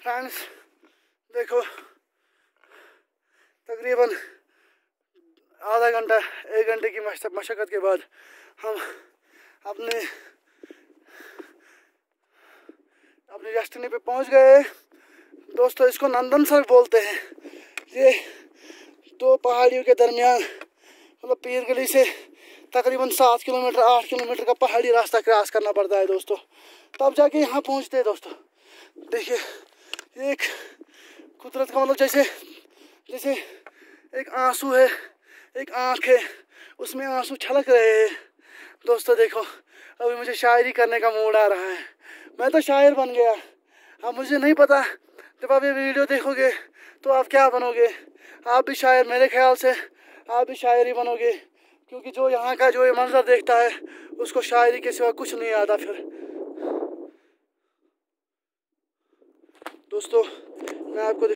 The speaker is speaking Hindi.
फ्रेंड्स देखो, तकरीबन आधा घंटा, एक घंटे की मशक्क़त के बाद हम अपने अपने डेस्टिनी पे पहुँच गए। दोस्तों, इसको नंदन सर बोलते हैं। ये दो पहाड़ियों के दरमियान मतलब पीर गली से तकरीबन सात किलोमीटर, आठ किलोमीटर का पहाड़ी रास्ता क्रॉस करना पड़ता है दोस्तों। तब जाके यहाँ पहुँचते हैं दोस्तों। देखिए एक कुदरत का मतलब जैसे जैसे एक आँसू है, एक आँख है, उसमें आँसू छलक रहे हैं। दोस्तों देखो, अभी मुझे शायरी करने का मूड आ रहा है। मैं तो शायर बन गया। अब मुझे नहीं पता, जब आप ये वीडियो देखोगे तो आप क्या बनोगे? आप भी शायर, मेरे ख्याल से आप भी शायरी बनोगे। क्योंकि जो यहाँ का जो ये मंजर देखता है, उसको शायरी के सिवा कुछ नहीं आता फिर। दोस्तों मैं आपको